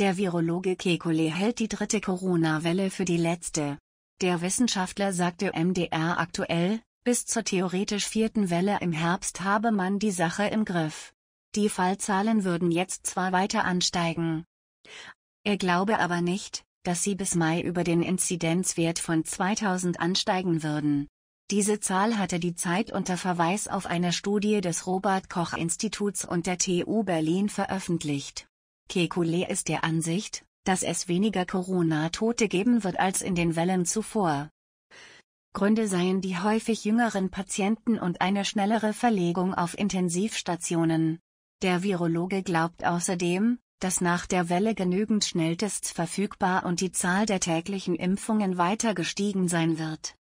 Der Virologe Kekulé hält die dritte Corona-Welle für die letzte. Der Wissenschaftler sagte MDR aktuell, bis zur theoretisch vierten Welle im Herbst habe man die Sache im Griff. Die Fallzahlen würden jetzt zwar weiter ansteigen. Er glaube aber nicht, dass sie bis Mai über den Inzidenzwert von 2000 ansteigen würden. Diese Zahl hatte die Zeit unter Verweis auf eine Studie des Robert Koch Instituts und der TU Berlin veröffentlicht. Kekulé ist der Ansicht, dass es weniger Corona-Tote geben wird als in den Wellen zuvor. Gründe seien die häufig jüngeren Patienten und eine schnellere Verlegung auf Intensivstationen. Der Virologe glaubt außerdem, dass nach der Welle genügend Schnelltests verfügbar und die Zahl der täglichen Impfungen weiter gestiegen sein wird.